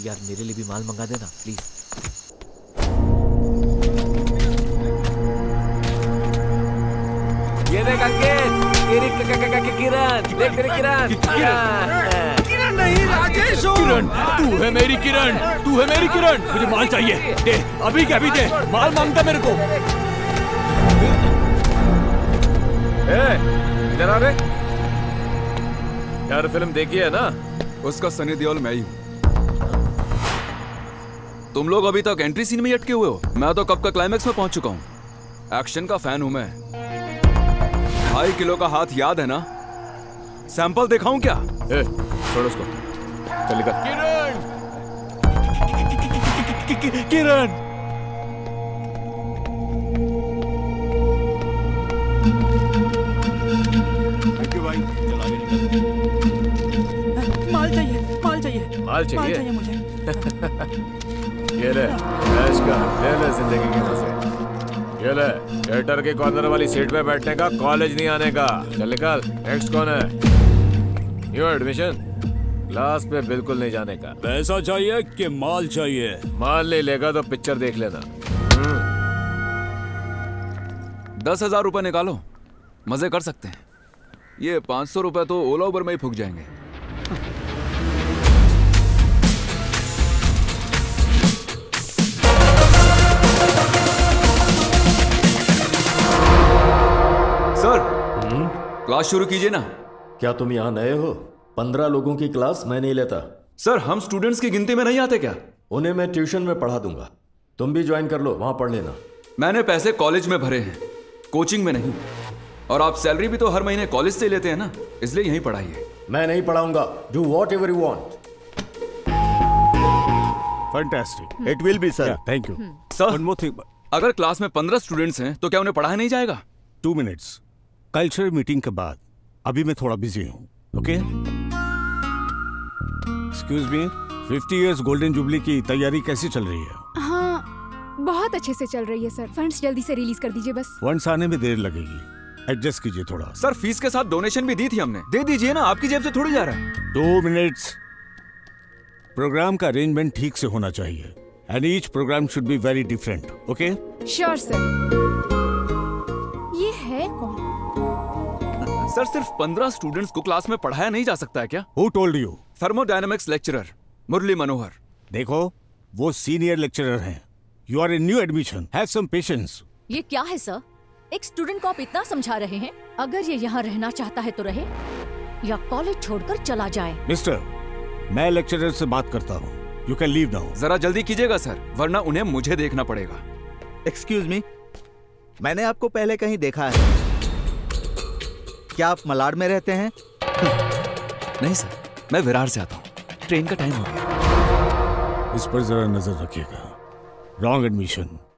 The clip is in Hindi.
यार मेरे लिए भी माल मंगा देना प्लीज़ ये देख अंकित तेरी किरण देख तेरी किरण किरण किरण नहीं राजेश किरण तू है मेरी किरण तू है मेरी किरण मुझे माल चाहिए दे अभी के अभी दे माल माँगता मेरे को। इधर आ रे। यार फ़िल्म देखी है ना? उसका सनी देओल मैं ही हूँ। तुम लोग अभी तक एंट्री सीन में अटके हुए हो। मैं तो कब का क्लाइमैक्स में पहुँच चुका हूँ। एक्शन का फ़ैन हूँ मैं। ढाई किलो का हाथ याद है ना? सैंपल दिखाऊँ क्या? ए, छोड़ उसको। चल निकल। किरण! किरण! माल चाहिए माल चाहिए। माल चाहिए? माल चाहिए मुझे। ये ले ऐश का ले ले ज़िंदगी के मज़े ये ले थिएटर के कॉर्नर वाली सीट पे बैठने का कॉलेज नहीं आने का चल निकल नेक्स्ट कौन है न्यू एडमिशन क्लास पे बिल्कुल नहीं जाने का पैसा चाहिए कि माल चाहिए माल नहीं लेगा तो पिक्चर देख लेना दस हज़ार रुपए निकालो। मज़े कर सकते हैं। ये पाँच सौ रुपए तो ओला उबर में ही फूक जाएँगे। सर। क्लास शुरू कीजिए ना। क्या तुम यहाँ नए हो? पंद्रह लोगों की क्लास मैं नहीं लेता। सर हम स्टूडेंट्स की गिनती में नहीं आते क्या? उन्हें मैं ट्यूशन में पढ़ा दूँगा। तुम भी ज्वाइन कर लो वहाँ पढ़ लेना। मैंने पैसे कॉलेज में भरे हैं कोचिंग में नहीं। और आप सैलरी भी तो हर महीने कॉलेज से लेते हैं ना इसलिए यहीं पढ़ाइए। मैं नहीं पढ़ाऊँगा। Do whatever you want fantastic it will be sir thank you sir one more thing अगर क्लास में पंद्रह स्टूडेंट्स हैं तो क्या उन्हें पढ़ाया नहीं जाएगा? टू मिनट्स कल्चरल मीटिंग के बाद अभी मैं थोड़ा बिज़ी हूँ okay? Excuse me 50 years golden jubilee की तैयारी कैसी चल रही है? हाँ बहुत अच्छे से चल रही है सर। फंड्स जल्दी से रिलीज़ कर दीजिए बस। फंड्स आने में देर लगेगी। एडजस्ट कीजिए थोड़ा। सर फ़ीस के साथ डोनेशन भी दी थी हमने। दे दीजिए ना आपकी जेब से थोड़ी जा रहा है। दो मिनट्स प्रोग्राम का अरेंजमेंट ठीक से होना चाहिए and each program should be very different okay sure sir ये है कौन? सर सिर्फ़ पंद्रह स्टूडेंट्स को क्लास में पढ़ाया नहीं जा सकता है क्या? Who told you thermodynamics lecturer Murali Manohar देखो वो सीनियर लेक्चरर हैं। You are a new admission have some patience ये क्या है सर एक स्टूडेंट को आप इतना समझा रहे हैं अगर ये यहाँ रहना चाहता है तो रहे या कॉलेज छोड़कर चला जाए। मिस्टर मैं लेक्चरर से बात करता हूँ। यू कैन लीव नाउ जरा जल्दी कीजिएगा सर वरना उन्हें मुझे देखना पड़ेगा। एक्सक्यूज मी मैंने आपको पहले कहीं देखा है। क्या आप मलाड में रहते हैं? नहीं सर। मैं विरार से आता हूँ। ट्रेन का टाइम हो गया। इस पर जरा नज़र रखिएगा। Wrong admission